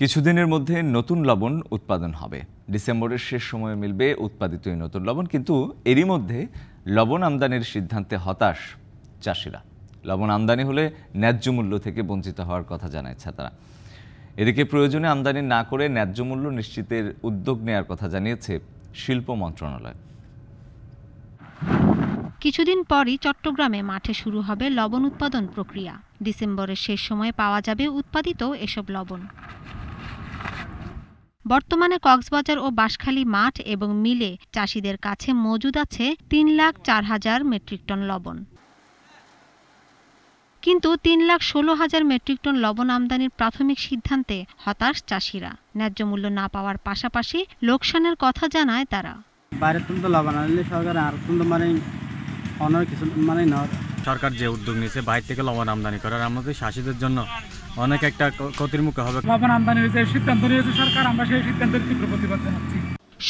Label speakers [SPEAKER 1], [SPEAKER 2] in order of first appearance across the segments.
[SPEAKER 1] কিছুদিনের মধ্যে নতুন লবণ উৎপাদন হবে। ডিসেম্বরের শেষ সময়ে মিলবে উৎপাদিত এই নতুন লবণ, কিন্তু এরই মধ্যে লবণ আমদানির সিদ্ধান্তে হতাশ চাষিরা। লবণ আমদানি হলে ন্যায্য মূল্য থেকে বঞ্চিত হওয়ার কথা জানাচ্ছে তারা এদিকে প্রয়োজনে আমদানি না করে ন্যায্য মূল্য নিশ্চিতের উদ্যোগ নেওয়ার কথা জানিয়েছে শিল্প মন্ত্রণালয়।
[SPEAKER 2] কিছুদিন পরই চট্টগ্রামে মাঠে শুরু হবে লবণ উৎপাদন প্রক্রিয়া। ডিসেম্বরের শেষ সময়ে পাওয়া যাবে উৎপাদিত এসব লবণ। বর্তমানে কক্সবাজার ও বাঁশখালী মাঠ এবং মিলে চাষিদের কাছে মজুদ আছে তিন লাখ চার হাজার মেট্রিক টন লবণ। কিন্তু তিন লাখ ষোলো হাজার মেট্রিক টন লবণ আমদানির প্রাথমিক সিদ্ধান্তে হতাশ চাষিরা। ন্যায্য মূল্য না পাওয়ার পাশাপাশি লোকসানের কথা জানায় তারা।
[SPEAKER 3] বাইরের তুমি তো লাভ আনলে সরকার আর তুমি মানে অন্য কিছু মানে
[SPEAKER 4] সরকার যে উদ্যোগ নিয়েছে বাইরে থেকে লবণ আমদানি করার আমাদের চাষিদের জন্য অনেক একটা ক্ষতির মুখে হবে।
[SPEAKER 5] লবণ আমদানি হয়েছে সিদ্ধান্ত নিয়েছে সরকার আমরা সেই সিদ্ধান্তের তীব্র প্রতিবাদ জানাচ্ছি।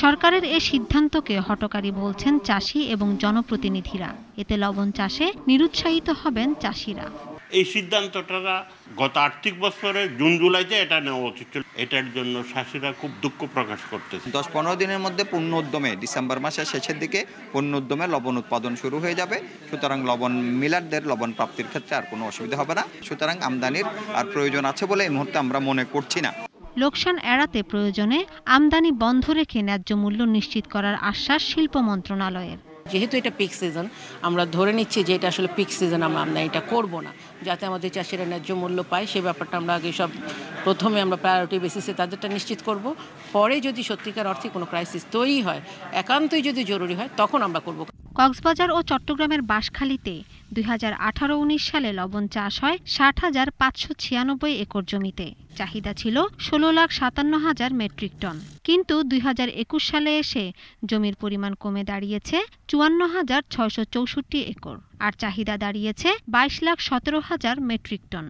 [SPEAKER 2] সরকারের এ সিদ্ধান্তকে হটকারী বলছেন চাষি এবং জনপ্রতিনিধিরা। এতে লবণ চাষে নিরুৎসাহিত হবেন চাষিরা।
[SPEAKER 6] এই সিদ্ধান্তটা গত আর্থিক বছরে জুন জুলাইতে এটা নেওয়া উচিত ছিল। এটার জন্য চাষিরা খুব দুঃখ প্রকাশ করতেছে।
[SPEAKER 7] দশ পনেরো দিনের মধ্যে পূর্ণ উদ্যমে ডিসেম্বর মাসের শেষের দিকে পূর্ণ উদ্যমে লবণ উৎপাদন শুরু হয়ে যাবে। সুতরাং লবণ মিলারদের লবণ প্রাপ্তির ক্ষেত্রে আর কোনো অসুবিধা হবে না। সুতরাং আমদানির আর প্রয়োজন আছে বলে এই মুহূর্তে আমরা মনে করছি না।
[SPEAKER 2] লোকসান এড়াতে প্রয়োজনে আমদানি বন্ধ রেখে ন্যায্য মূল্য নিশ্চিত করার আশ্বাস শিল্প মন্ত্রণালয়ের।
[SPEAKER 8] যেহেতু এটা পিক সিজন আমরা ধরে নিচ্ছি যে এটা আসলে পিক সিজন আমরা আমরা এটা করব না। যাতে আমাদের চাষিরা ন্যায্য মূল্য পায়, সে ব্যাপারটা আমরা আগে সব প্রথমে আমরা প্রায়োরিটি বেসিসে তাদেরটা নিশ্চিত করব। পরে যদি সত্যিকার অর্থে কোনো ক্রাইসিস তৈরি হয়, একান্তই যদি জরুরি হয়, তখন আমরা করব।
[SPEAKER 2] কক্সবাজার ও চট্টগ্রামের বাঁশখালীতে দুই হাজার আঠারো উনিশ সালে লবণ চাষ হয় ষাট হাজার পাঁচশো ছিয়ানব্বই একর জমিতে। চাহিদা ছিল ষোলো লাখ সাতান্ন হাজার মেট্রিক টন। কিন্তু দুই হাজার একুশ সালে এসে জমির পরিমাণ কমে দাঁড়িয়েছে চুয়ান্ন হাজার ছয়শো চৌষট্টি একর। আর চাহিদা দাঁড়িয়েছে বাইশ লাখ সতেরো হাজার metric ton.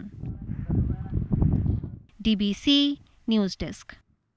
[SPEAKER 2] DBC News Desk.